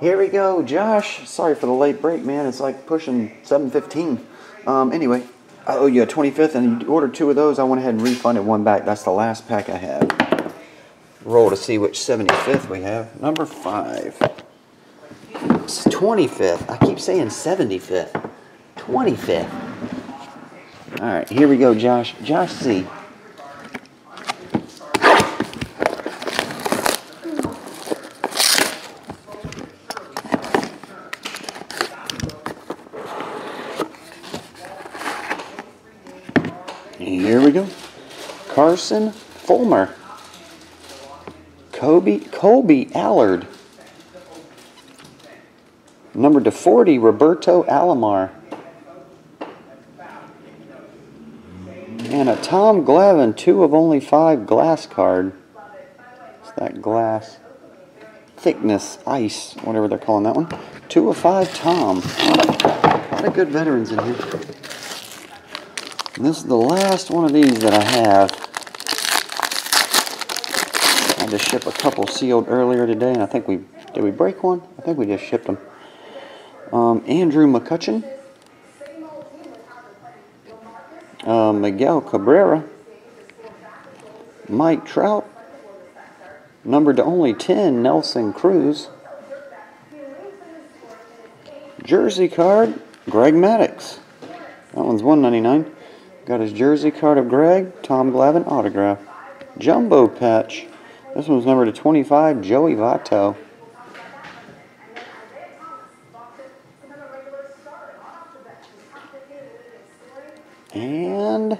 Here we go, Josh. Sorry for the late break, man. It's like pushing 7:15. Um, anyway, I owe you a 25th, and you ordered two of those. I went ahead and refunded one back. That's the last pack I have. Roll to see which 75th we have. Number five. It's 25th. I keep saying 75th. 25th. All right, here we go, Josh. Josh C. Here we go. Carson Fulmer. Kobe Kolby Allard. Number to 40, Roberto Alomar. And a Tom Glavine, two of only five glass card. It's that glass thickness, ice, whatever they're calling that one. Two of five Tom. A lot of good veterans in here. And this is the last one of these that I have. I had to ship a couple sealed earlier today, and I think we did we break one? I think we just shipped them. Um, Andrew McCutchen, uh, Miguel Cabrera, Mike Trout, numbered to only 10, Nelson Cruz, jersey card, Greg Maddux. That one's 199. Got his jersey card of Greg, Tom Glavine autograph. Jumbo patch. This one's numbered to 25, Joey Votto. And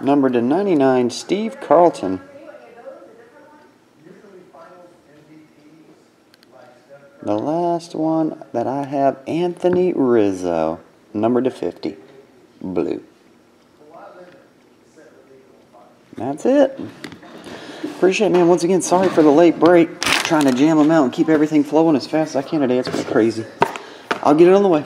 number to 99, Steve Carlton. The last one that I have, Anthony Rizzo, number to 50, blue. That's it. Appreciate it, man. Once again, sorry for the late break. Trying to jam them out and keep everything flowing as fast as I can today. It's been crazy. I'll get it on the way.